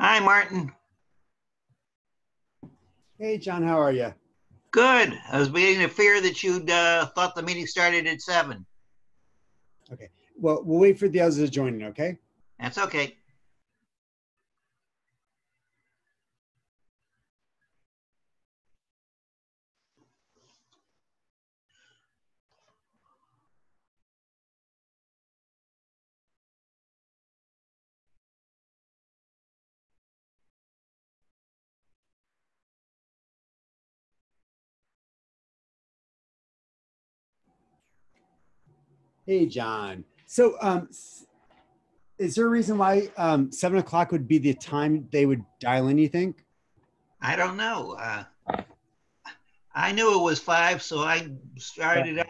Hi, Martin. Hey, John, how are you? Good. I was beginning to fear that you'd uh, thought the meeting started at seven. Okay. Well, we'll wait for the others to join in, okay? That's okay. Hey, John. So, um, is there a reason why um, seven o'clock would be the time they would dial in? You think? I don't know. Uh, I knew it was five, so I started at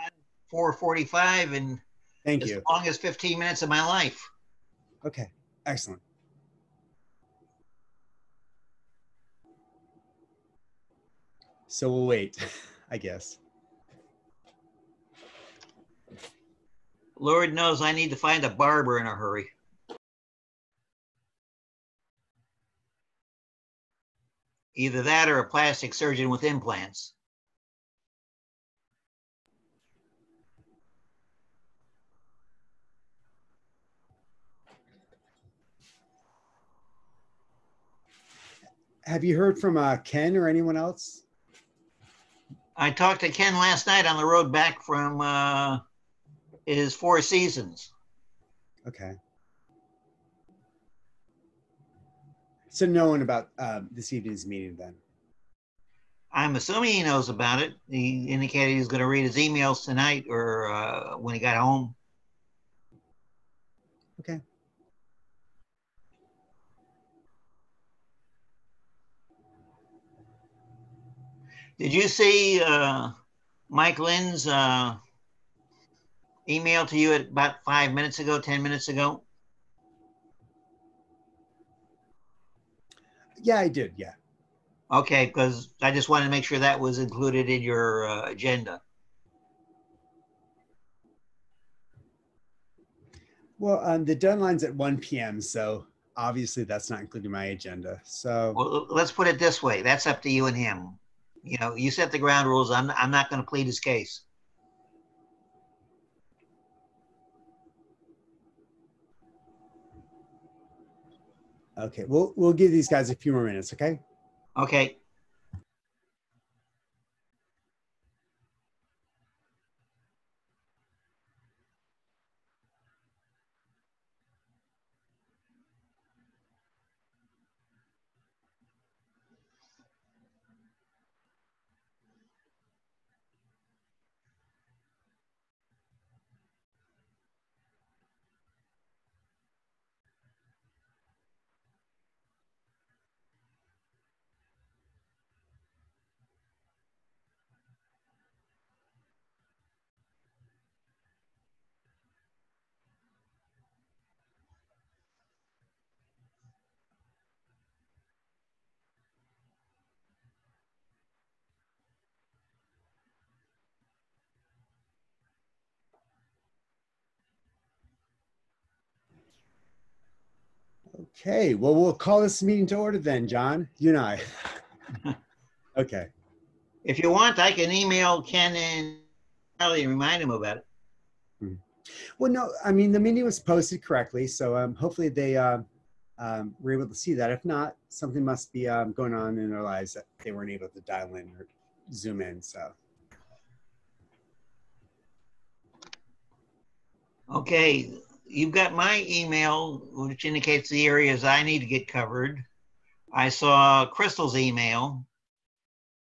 four forty-five, and Thank as you. long as fifteen minutes of my life. Okay, excellent. So we'll wait, I guess. Lord knows I need to find a barber in a hurry. Either that or a plastic surgeon with implants. Have you heard from uh, Ken or anyone else? I talked to Ken last night on the road back from uh, his Four Seasons. Okay. So no one about um, this evening's meeting then. I'm assuming he knows about it. He indicated he was going to read his emails tonight or uh, when he got home. Okay. Did you see uh, Mike Lynn's uh, email to you at about five minutes ago, 10 minutes ago? Yeah, I did. Yeah. Okay, because I just wanted to make sure that was included in your uh, agenda. Well, um, the deadline's at 1 p.m. So obviously that's not included in my agenda. So Well, let's put it this way. That's up to you and him. You know, you set the ground rules. I'm, I'm not going to plead his case. Okay, we'll we'll give these guys a few more minutes. Okay. Okay. Okay. Well, we'll call this meeting to order then, John. You and I. okay. If you want, I can email Ken and Charlie and remind him about it. Well, no, I mean the meeting was posted correctly, so um, hopefully they uh, um, were able to see that. If not, something must be um, going on in their lives that they weren't able to dial in or zoom in. So Okay, you've got my email, which indicates the areas I need to get covered. I saw Crystal's email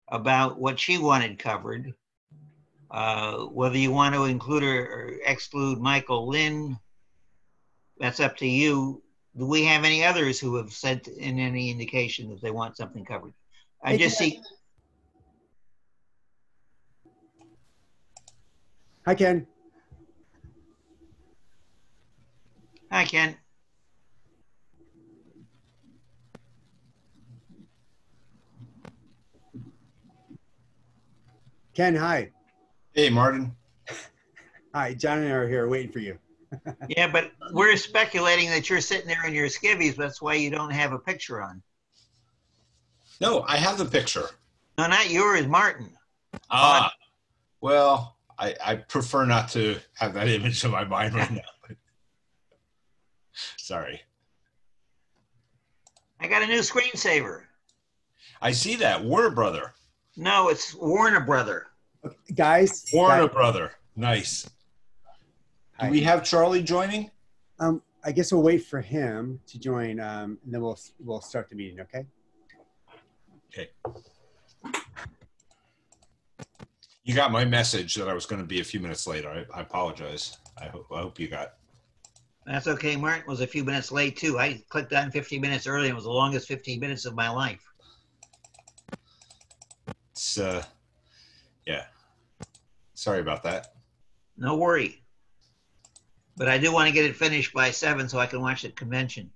about what she wanted covered. Uh, whether you want to include or or exclude Michael Lynn, that's up to you. Do we have any others who have sent in any indication that they want something covered? I Hey, just Ken. see, hi, Ken. Hi, Ken. Ken, hi. Hey, Martin. Hi, John and I are here waiting for you. Yeah, but we're speculating that you're sitting there in your skivvies. That's why you don't have a picture on. No, I have the picture. No, not yours, Martin. Ah, well, I, I prefer not to have that image in my mind right now. Sorry. I got a new screensaver. I see that. Warner Brother. No, it's Warner Brother. Guys, Warner guys, Brother. Nice. Do Hi. we have Charlie joining? um, I guess we'll wait for him to join, um, and then we'll we'll start the meeting. Okay. Okay. You got my message that I was going to be a few minutes late. I, I apologize. I hope, I hope you got. That's okay. Martin was a few minutes late too. I clicked on 15 minutes early. and It was the longest 15 minutes of my life. It's uh, yeah. Sorry about that. No worry. But I do want to get it finished by seven so I can watch the convention.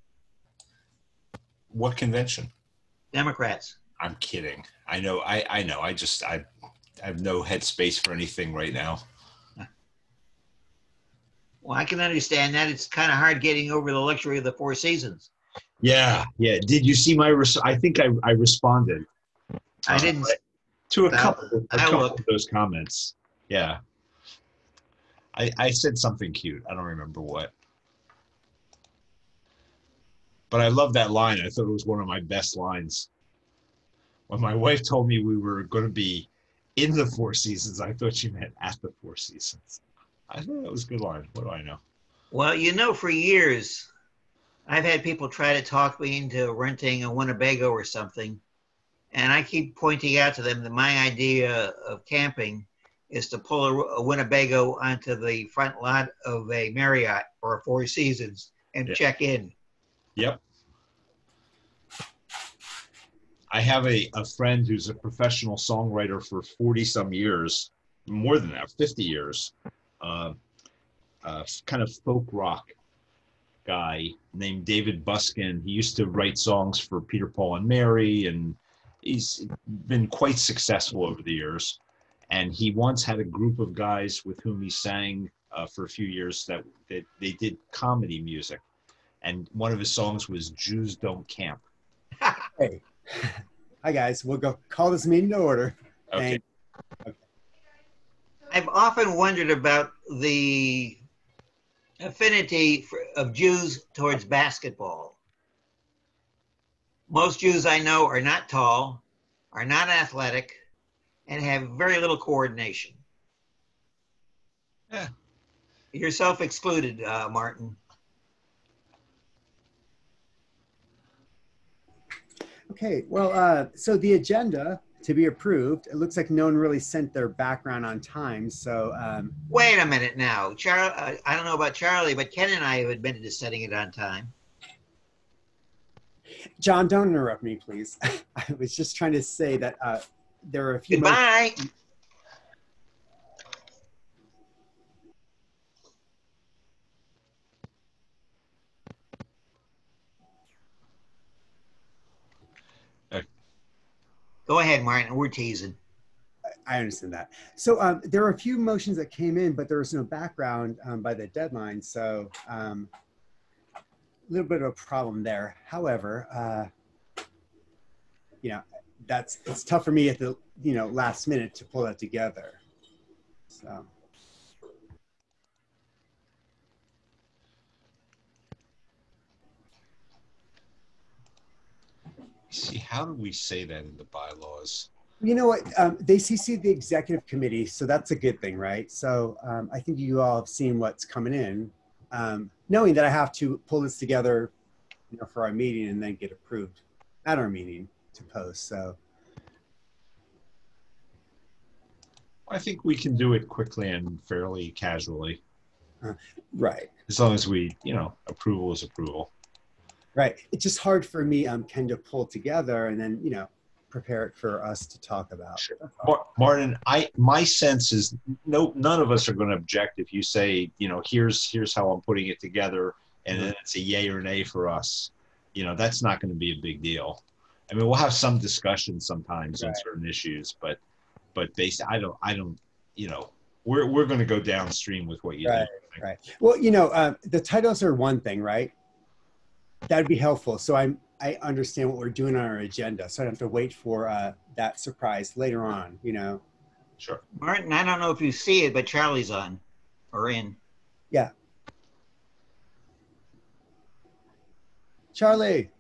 What convention? Democrats. I'm kidding. I know. I I know. I just I, I have no headspace for anything right now. Well, I can understand that. It's kind of hard getting over the luxury of the Four Seasons. Yeah, yeah. Did you see my? Res- I think I I responded. I Uh, didn't. to a couple, a I couple of those comments. Yeah. I, I said something cute. I don't remember what. But I love that line. I thought it was one of my best lines. When my wife told me we were going to be in the Four Seasons, I thought she meant at the Four Seasons. I thought that was a good line. What do I know? Well, you know, for years, I've had people try to talk me into renting a Winnebago or something. And I keep pointing out to them that my idea of camping is to pull a, a Winnebago onto the front lot of a Marriott or a Four Seasons and check in. Yep. I have a, a friend who's a professional songwriter for 40 some years, more than that, 50 years. Uh, uh, kind of folk rock guy named David Buskin. He used to write songs for Peter, Paul, and Mary, and he's been quite successful over the years. And he once had a group of guys with whom he sang uh, for a few years that, that they did comedy music and one of his songs was "Jews Don't Camp." Hey, hi guys. We'll go call this meeting to order. Okay. Thank- I've often wondered about the affinity for, of Jews towards basketball. Most Jews I know are not tall, are not athletic, and have very little coordination. Yeah. Yourself excluded, uh, Martin. Okay, well, uh, so the agenda to be approved, it looks like no one really sent their background on time. So, um, Wait a minute now. Char- uh, I don't know about Charlie, but Ken and I have admitted to setting it on time. John, don't interrupt me, please. I was just trying to say that uh, there are a few. Goodbye. Okay. Go ahead, Martin. We're teasing. I understand that. So um, there were a few motions that came in, but there was no background um, by the deadline. So um, a little bit of a problem there. However, uh, you know, that's it's tough for me at the you know last minute to pull that together. So See, how do we say that in the bylaws? you know what? Um, they CC the executive committee, so that's a good thing, right? So um, I think you all have seen what's coming in, um, knowing that I have to pull this together, you know, for our meeting and then get approved at our meeting to post. So I think we can do it quickly and fairly casually, right, as long as we, you know, approval is approval. Right. It's just hard for me, um, Ken, to pull together and then you know prepare it for us to talk about. Sure. Martin, I my sense is no none of us are going to object if you say, you know, here's here's how I'm putting it together, and then it's a yay or nay for us. You know, that's not going to be a big deal. I mean, we'll have some discussion sometimes on certain issues, but but they I don't I don't you know we're we're going to go downstream with what you Right. do. Right. Well, you know, uh, the titles are one thing, right? That'd be helpful. So I'm I understand what we're doing on our agenda, so I don't have to wait for uh, that surprise later on. You know. Sure. Martin, I don't know if you see it, but Charlie's on or in. Yeah. Charlie.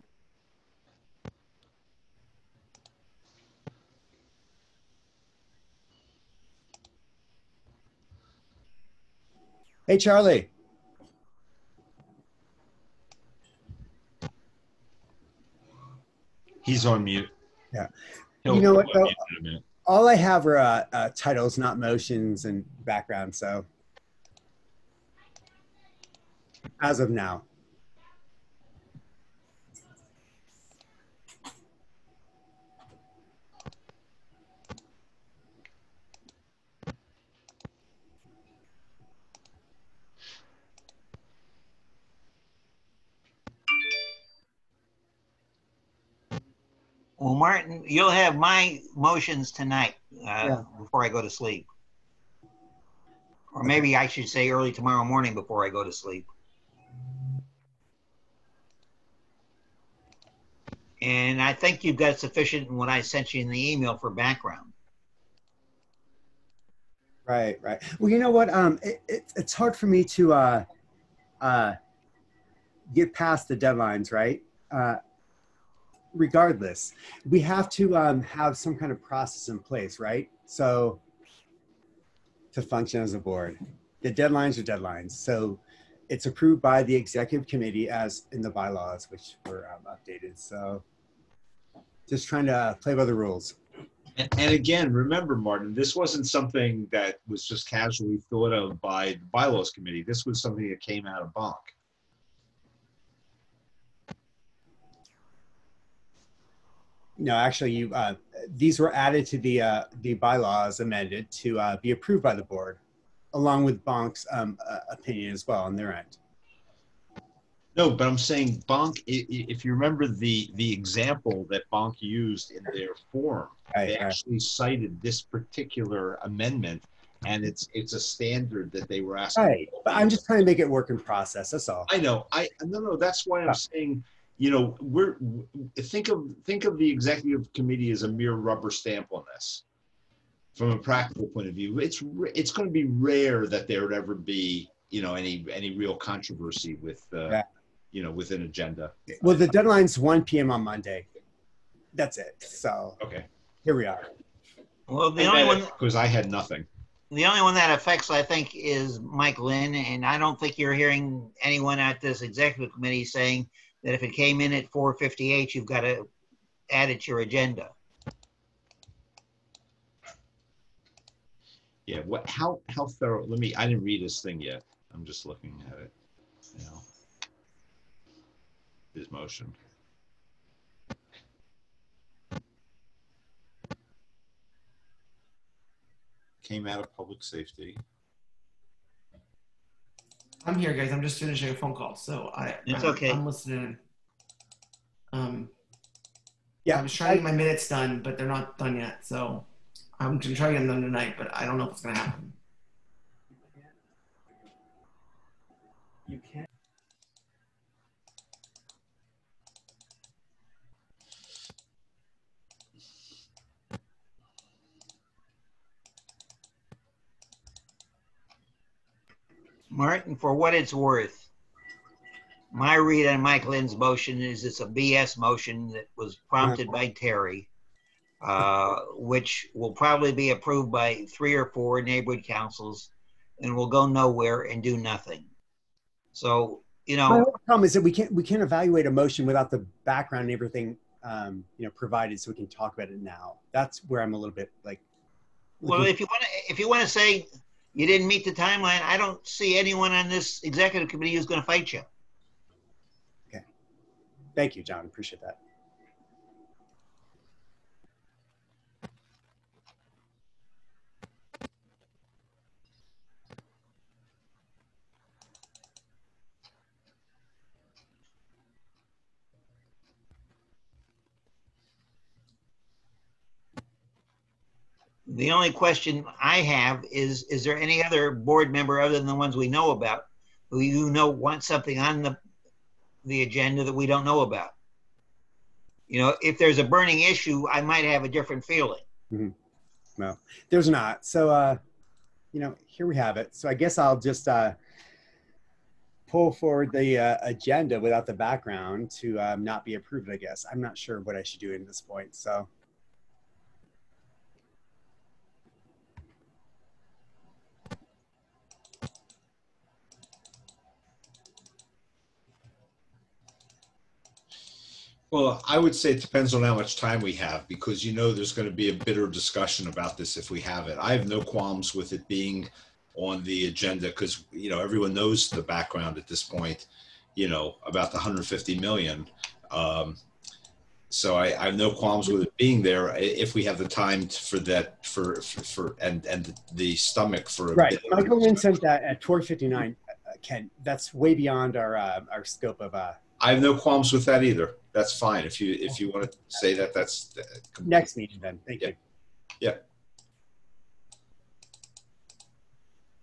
Hey, Charlie. He's on mute. Yeah. He'll You know what, though? mute in a minute. All I have are uh, uh, titles, not motions and background. So, as of now, You'll have my motions tonight uh, Yeah. before I go to sleep. Or maybe I should say early tomorrow morning before I go to sleep. And I think you've got sufficient in what I sent you in the email for background. right, right. Well, you know what? Um, it, it, it's hard for me to uh, uh, get past the deadlines, right? Uh, regardless, we have to um, have some kind of process in place, right? So, to function as a board, the deadlines are deadlines. So, it's approved by the executive committee as in the bylaws, which were um, updated. So, just trying to play by the rules. And, and again, remember, Martin, this wasn't something that was just casually thought of by the bylaws committee. This was something that came out of BONC. No, actually, you uh, these were added to the uh, the bylaws amended to uh, be approved by the board, along with BONC's um, uh, opinion as well on their end. No, but I'm saying BONC. If you remember the the example that BONC used in their form, Right, they right. actually cited this particular amendment, and it's it's a standard that they were asking. Right, but I'm just trying to make it work in process. That's all. I know. I no no. That's why I'm saying. You know, we're think of think of the executive committee as a mere rubber stamp on this. From a practical point of view, it's it's going to be rare that there would ever be you know any any real controversy with uh, Yeah. you know with an agenda. Well, the deadline's 1 p.m. on Monday. That's it. So Okay. here we are. Well, the only one because I had nothing. the only one that affects, I think, is Mike Lynn, and I don't think you're hearing anyone at this executive committee saying that if it came in at 4:58, you've got to add it to your agenda. Yeah. What? How how thorough? Let me. I didn't read this thing yet. I'm just looking at it. Know, his motion. Came out of public safety. I'm here, guys. I'm just finishing a phone call, so I. It's I'm, okay. I'm listening. Um, Yeah, I was trying to get my minutes done, but they're not done yet. So I'm gonna try to get them done tonight, but I don't know if it's gonna happen. You can't. Martin, for what it's worth, my read on Mike Lynn's motion is it's a BS motion that was prompted by Terry, uh, which will probably be approved by three or four neighborhood councils and will go nowhere and do nothing. So, you know, only problem is that we can't we can't evaluate a motion without the background and everything um, you know provided, so we can talk about it now. That's where I'm a little bit like. well, if you want to, if you want to say you didn't meet the timeline, I don't see anyone on this executive committee who's going to fight you. Okay. Thank you, John. Appreciate that. The only question I have is, is there any other board member other than the ones we know about who you know want something on the the agenda that we don't know about. You know, if there's a burning issue, I might have a different feeling. No, there's not. So, uh, you know, here we have it. So I guess I'll just uh, pull forward the uh, agenda without the background to um, not be approved, I guess. I'm not sure what I should do at this point. So, Well, I would say it depends on how much time we have because you know there's going to be a bitter discussion about this if we have it. I have no qualms with it being on the agenda because you know everyone knows the background at this point, you know about the 150 million. Um, so I, I have no qualms with it being there if we have the time for that for for, for and and the stomach for a right. Michael Lynn sent that at 1259. Uh, Ken, that's way beyond our uh, our scope of uh, I have no qualms with that either. That's fine if you if you want to say that. That's uh, next meeting then. Thank you. Yeah.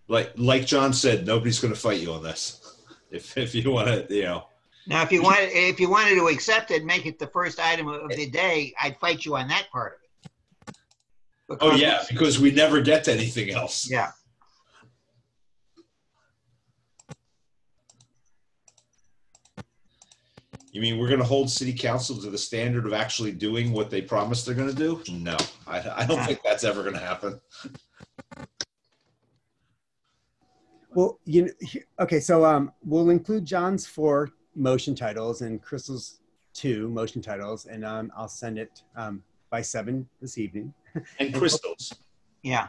Like like John said, nobody's going to fight you on this. If if you want to, you know, Now, if you wanted, if you wanted to accept it, make it the first item of the day, I'd fight you on that part of it. oh yeah, because we never get to anything else. Yeah, You mean we're going to hold city council to the standard of actually doing what they promised they're going to do? No, I, I don't think that's ever going to happen. Well, you know, he- okay, so um, we'll include John's four motion titles and Crystal's two motion titles, and um, I'll send it um, by seven this evening. And crystals. yeah.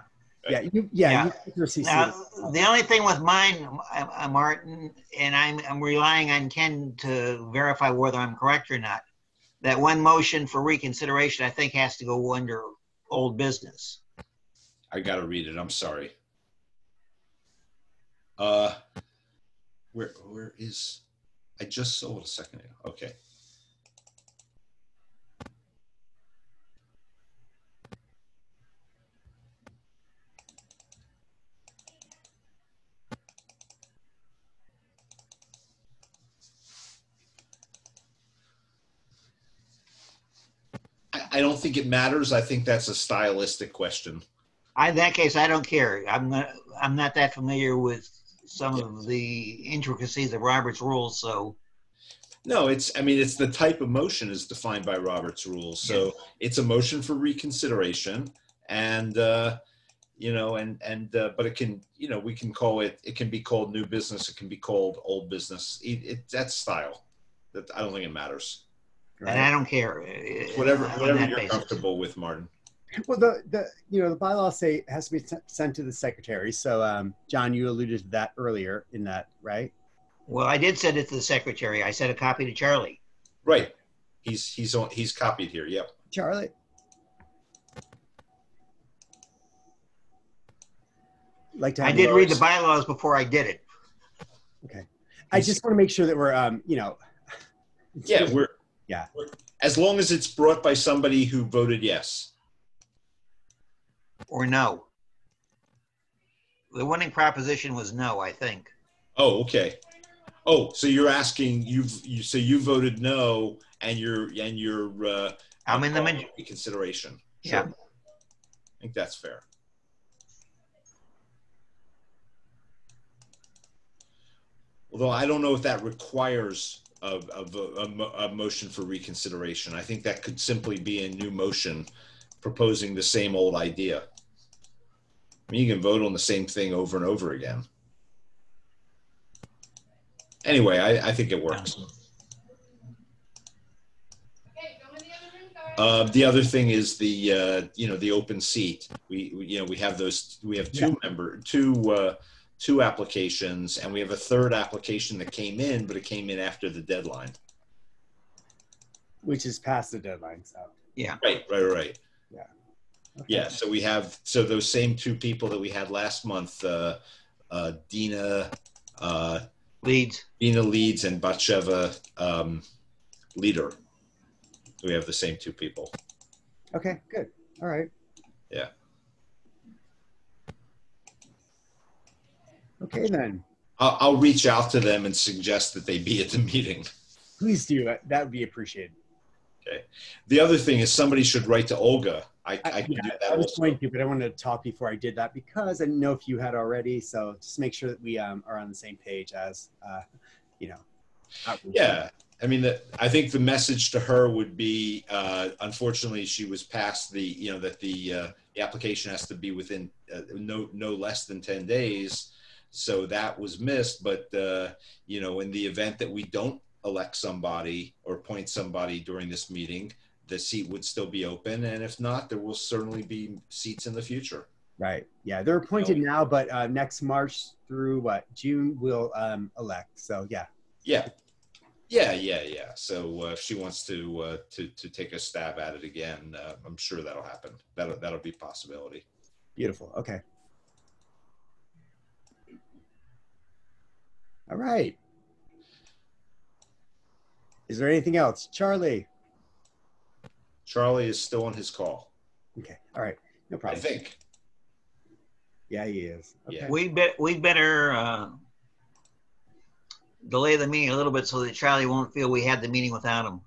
Yeah, you, yeah, Yeah. you can Now, the only thing with mine, uh, uh, Martin, and I'm, I'm relying on Ken to verify whether I'm correct or not. That one motion for reconsideration, I think, has to go under old business. I got to read it. I'm sorry. Uh, where where is? I just saw it a second ago. Okay. I, don't think it matters. I think that's a stylistic question. I, in that case, I don't care. I'm not, I'm not that familiar with some of the intricacies of Robert's rules, so No, it's, I mean, it's the type of motion is defined by Robert's rules. So it's a motion for reconsideration and, uh, you know, and, and, uh, but it can, you know, we can call it, it can be called new business. It can be called old business. It, it that's style. That, I don't think it matters. And I don't care. uh, Whatever, on whatever you're basis. comfortable with, Martin. Well, the, the you know the bylaws say it has to be sent- sent to the secretary. So, um, John, you alluded to that earlier in that, right? Well, I did send it to the secretary. I sent a copy to Charlie. Right. He's, he's on, he's copied here. Yep. Charlie. Like to I did read the bylaws before I did it. Okay. I just want to make sure that we're, um, you know. Yeah. We're, Yeah. as long as it's brought by somebody who voted yes. Or no. The winning proposition was no, I think. Oh, okay. Oh, so you're asking you've you so you voted no, and you're and you're uh, I'm in the calling maj- it reconsideration. Yeah. I think that's fair. Although I don't know if that requires a, a, a, a motion for reconsideration. I think that could simply be a new motion proposing the same old idea. I mean, you can vote on the same thing over and over again. Anyway, I, I think it works. Uh, the other thing is the uh, you know the open seat. We, we you know we have those we have two member two uh, two applications and we have a third application that came in, but it came in after the deadline. Which is past the deadline. So. Yeah. Right, right, right. Okay. Yeah. So we have so those same two people that we had last month, uh, uh, Dina uh, Leeds. Dina Leeds and Batsheva um, Leader. We have the same two people. Okay, good. All right. Yeah. Okay, then. I'll, I'll reach out to them and suggest that they be at the meeting. Please do. That would be appreciated. Okay. The other thing is somebody should write to Olga. I, I, I, can yeah, do that I was also. going to, but I wanted to talk before I did that because I didn't know if you had already. So just make sure that we um, are on the same page as, uh, you know. outreach. Yeah, I mean, the, I think the message to her would be, uh, unfortunately, she was past the, you know, that the, uh, the application has to be within uh, no no less than ten days. So that was missed. But uh, you know, in the event that we don't elect somebody or appoint somebody during this meeting, the seat would still be open, and if not, there will certainly be seats in the future. Right. Yeah, they're appointed now, but uh, next March through what June we'll um, elect. So yeah. Yeah. Yeah, yeah, yeah. So uh, if she wants to uh, to to take a stab at it again, uh, I'm sure that'll happen. That'll that'll be a possibility. Beautiful. Okay. All right. Is there anything else, Charlie? Charlie is still on his call. Okay. All right. No problem. I think. Yeah, he is. Okay. Yeah. We bet we better uh, delay the meeting a little bit so that Charlie won't feel we had the meeting without him.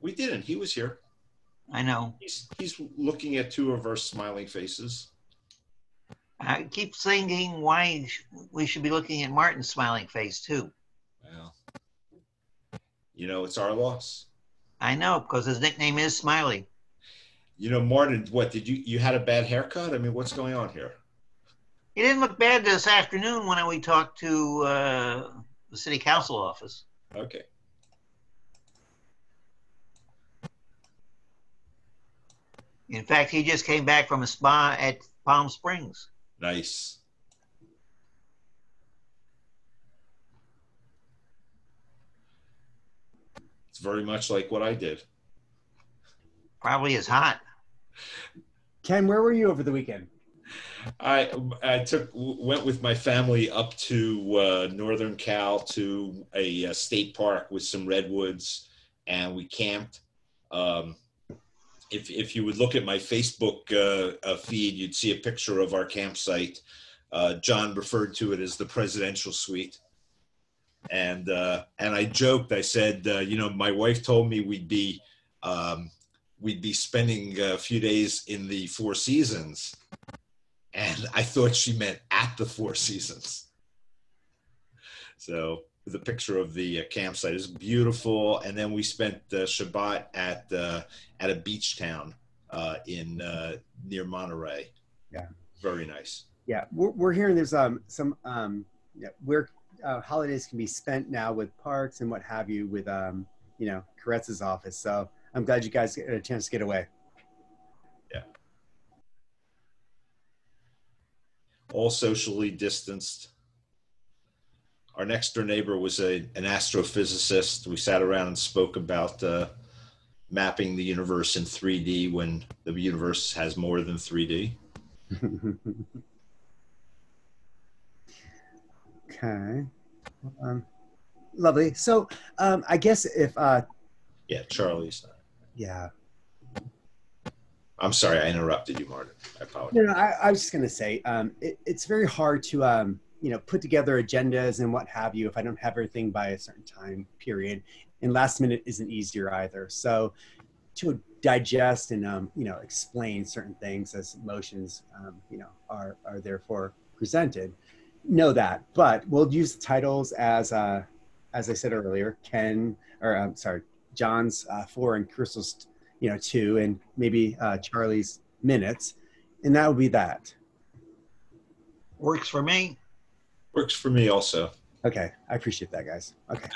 We didn't. He was here. I know. He's he's looking at two of our smiling faces. I keep thinking why we should be looking at Martin's smiling face too. Well, you know, it's our loss. I know because his nickname is Smiley. You know, Martin, what did you you had a bad haircut? I mean, what's going on here? He didn't look bad this afternoon when we talked to uh, the city council office. Okay. In fact, he just came back from a spa at Palm Springs. Nice. It's very much like what I did. Probably is hot. Ken, where were you over the weekend? I I took went with my family up to uh, Northern Cal to a, uh state park with some redwoods, and we camped. Um, if if you would look at my Facebook uh, uh, feed, you'd see a picture of our campsite. Uh, John referred to it as the presidential suite, and uh, and I joked. I said, uh, you know, my wife told me we'd be um, we'd be spending a few days in the Four Seasons and I thought she meant at the Four Seasons. So the picture of the uh, campsite is beautiful, and then we spent uh, Shabbat at uh, at a beach town uh, in uh, near Monterey. Yeah. very nice. Yeah, we're, we're hearing there's um some um yeah, where uh, holidays can be spent now with parks and what have you with um you know Koretz's office. So I'm glad you guys get a chance to get away. Yeah. All socially distanced. Our next door neighbor was a an astrophysicist. We sat around and spoke about uh, mapping the universe in 3D when the universe has more than 3D. okay. Um, lovely. So um, I guess if uh, Yeah, Charlie's. yeah, I'm sorry, I interrupted you, Martin. I apologize. No, no, I, I was just going to say, um, it, it's very hard to, um, you know, put together agendas and what have you if I don't have everything by a certain time period. And last minute isn't easier either. So to digest and, um, you know, explain certain things as motions, um, you know, are, are therefore presented, know that. But we'll use titles as, uh, as I said earlier, Ken, or I'm sorry, John's uh, four and Crystal's, you know, two, and maybe uh, Charlie's minutes and that would be that. Works for me. Works for me also. Okay, I appreciate that, guys. Okay,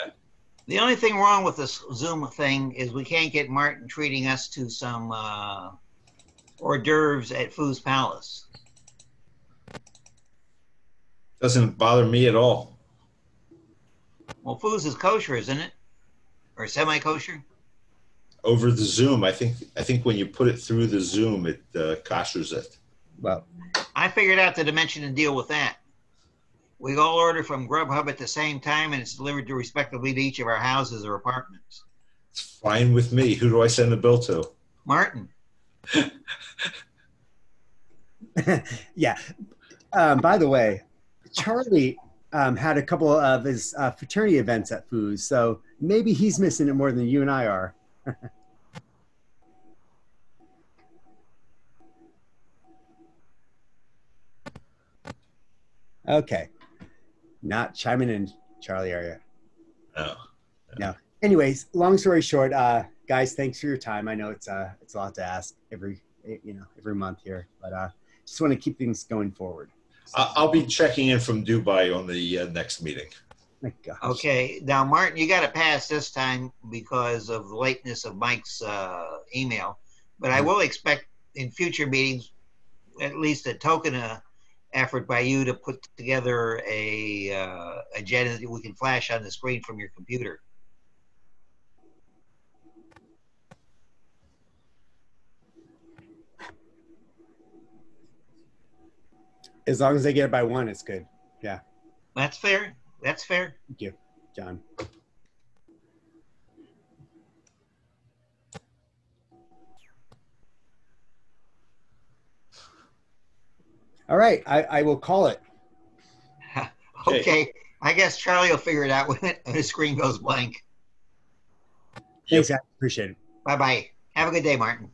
The only thing wrong with this Zoom thing is we can't get Martin treating us to some uh, hors d'oeuvres at Fu's Palace. Doesn't bother me at all. Well, Fu's is kosher, isn't it? Or semi-kosher? Over the Zoom, I think I think when you put it through the Zoom, it uh, koshers it. well, I figured out the dimension and deal with that. We all order from Grubhub at the same time, and it's delivered to respectively to each of our houses or apartments. It's fine with me. Who do I send the bill to? Martin, yeah. Um, by the way, Charlie um, had a couple of his uh, fraternity events at Fu's, so maybe he's missing it more than you and I are. okay, not chiming in, Charlie, are you? No. No. Anyways, long story short, uh, guys, thanks for your time. I know it's uh, it's a lot to ask every you know every month here, but uh, just want to keep things going forward. I- I'll be checking in from Dubai on the uh, next meeting. My gosh. Okay, now Martin, you got to pass this time because of the lateness of Mike's uh, email. But I will expect in future meetings, at least a token uh, effort by you to put together a uh, agenda that we can flash on the screen from your computer. As long as they get it by one, it's good. Yeah. That's fair. That's fair. Thank you, John. All right, I, I will call it. Okay. Okay. I guess Charlie will figure it out when, it, when the screen goes blank. Thanks, guys. Appreciate it. Bye bye. Have a good day, Martin.